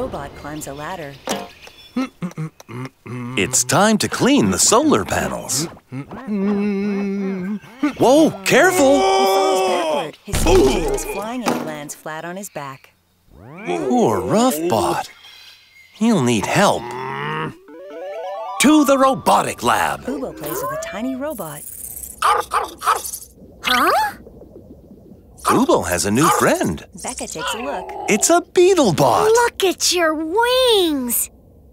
robot climbs a ladder. It's time to clean the solar panels. Whoa, careful! He Falls backward. His feet goes flying and he lands flat on his back. Poor Roughbot. He'll need help. To the Robotik Lab. Bubo plays with a tiny robot. Huh? Bubo has a new friend. Beka takes a look. It's a Beetlebot. Look at your wings!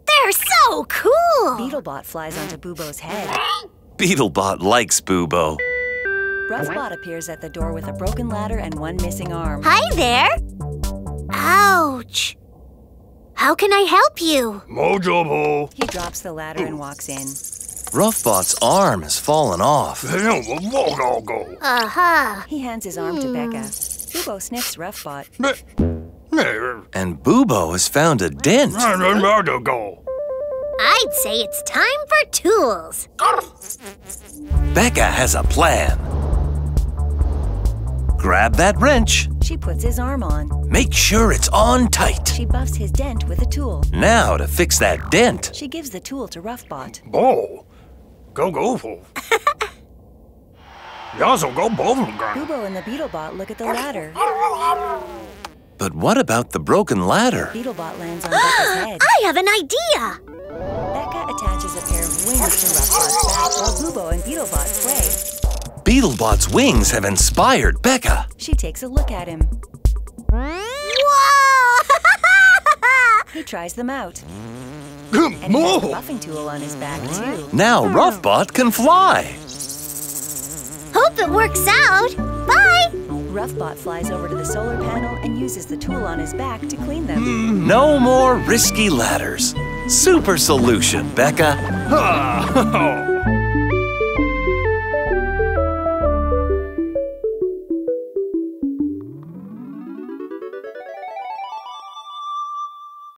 They're so cool! Beetlebot flies onto Bubo's head. Beetlebot likes Bubo. Roughbot appears at the door with a broken ladder and one missing arm. Hi there! Ouch! How can I help you? Mojo He drops the ladder and walks in. Roughbot's arm has fallen off. go. Uh-huh. He hands his arm to Beka. Bubo sniffs Roughbot. And Bubo has found a dent. go. I'd say it's time for tools. Beka has a plan. Grab that wrench. She puts his arm on. Make sure it's on tight. She buffs his dent with a tool. Now to fix that dent. She gives the tool to Roughbot. Bo. Go go for. Yazo go both Bubo and the Beetlebot look at the ladder. But what about the broken ladder? Beetlebot lands on Beka's head. I have an idea! Beka attaches a pair of wings to Roughbot's back while Bubo and Beetlebot play. Beetlebot's wings have inspired Beka. She takes a look at him. Whoa! He tries them out. Mo. Oh. buffing tool on his back, too. Now hmm. Roughbot can fly. Hope it works out. Bye! Roughbot flies over to the solar panel and uses the tool on his back to clean them. Hmm, no more risky ladders. Super solution, Beka.